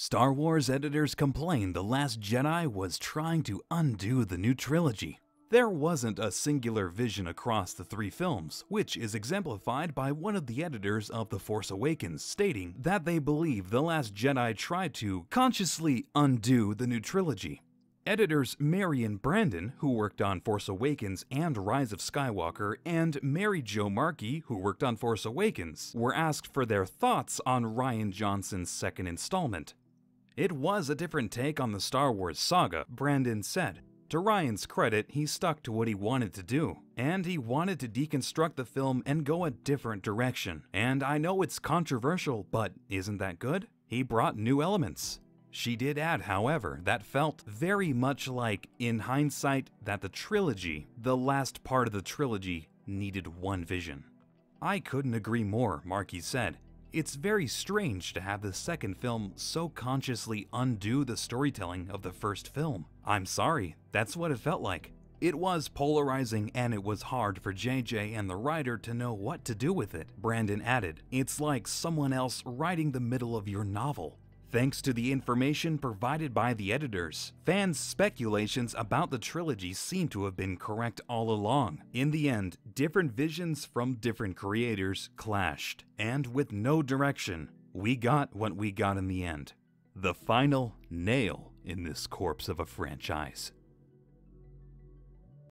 Star Wars editors complained The Last Jedi was trying to undo the new trilogy. There wasn't a singular vision across the three films, which is exemplified by one of the editors of The Force Awakens stating that they believe The Last Jedi tried to consciously undo the new trilogy. Editors Maryann Brandon, who worked on Force Awakens and Rise of Skywalker, and Mary Jo Markey, who worked on Force Awakens, were asked for their thoughts on Rian Johnson's second installment. It was a different take on the Star Wars saga, Brandon said. To Rian's credit, he stuck to what he wanted to do, and he wanted to deconstruct the film and go a different direction. And I know it's controversial, but isn't that good? He brought new elements. She did add, however, that felt very much like, in hindsight, that the trilogy, the last part of the trilogy, needed one vision. I couldn't agree more, Markey said. It's very strange to have the second film so consciously undo the storytelling of the first film. I'm sorry, that's what it felt like. It was polarizing and it was hard for JJ and the writer to know what to do with it. Brandon added, It's like someone else writing the middle of your novel. Thanks to the information provided by the editors, fans' speculations about the trilogy seem to have been correct all along. In the end, different visions from different creators clashed, and with no direction, we got what we got in the end. The final nail in this corpse of a franchise.